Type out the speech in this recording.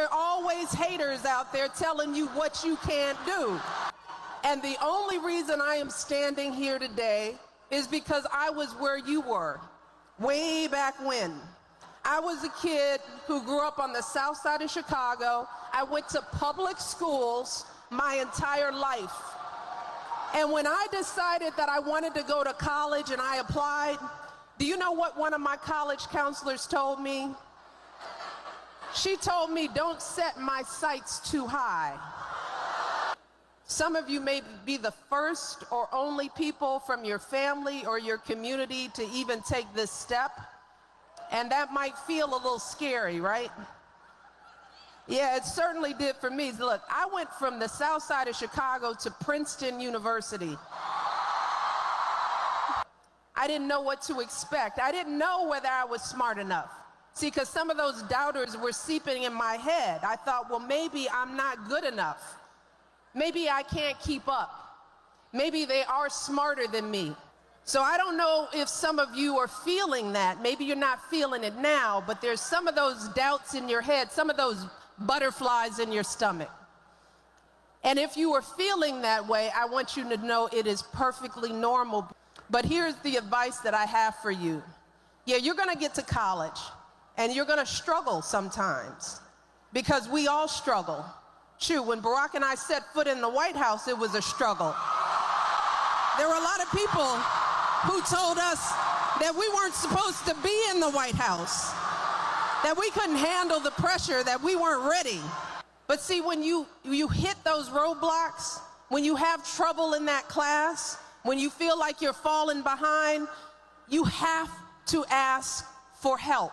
There are always haters out there telling you what you can't do. And the only reason I am standing here today is because I was where you were, way back when. I was a kid who grew up on the south side of Chicago. I went to public schools my entire life. And when I decided that I wanted to go to college and I applied, do you know what one of my college counselors told me? She told me, don't set my sights too high. Some of you may be the first or only people from your family or your community to even take this step. And that might feel a little scary, right? Yeah, it certainly did for me. Look, I went from the south side of Chicago to Princeton University. I didn't know what to expect. I didn't know whether I was smart enough. See, because some of those doubters were seeping in my head. I thought, well, maybe I'm not good enough. Maybe I can't keep up. Maybe they are smarter than me. So I don't know if some of you are feeling that. Maybe you're not feeling it now, but there's some of those doubts in your head, some of those butterflies in your stomach. And if you are feeling that way, I want you to know it is perfectly normal. But here's the advice that I have for you. Yeah, you're going to get to college and you're going to struggle sometimes because we all struggle. Shoot, when Barack and I set foot in the White House, it was a struggle. There were a lot of people who told us that we weren't supposed to be in the White House, that we couldn't handle the pressure, that we weren't ready. But see, when you, you hit those roadblocks, when you have trouble in that class, when you feel like you're falling behind, you have to ask for help.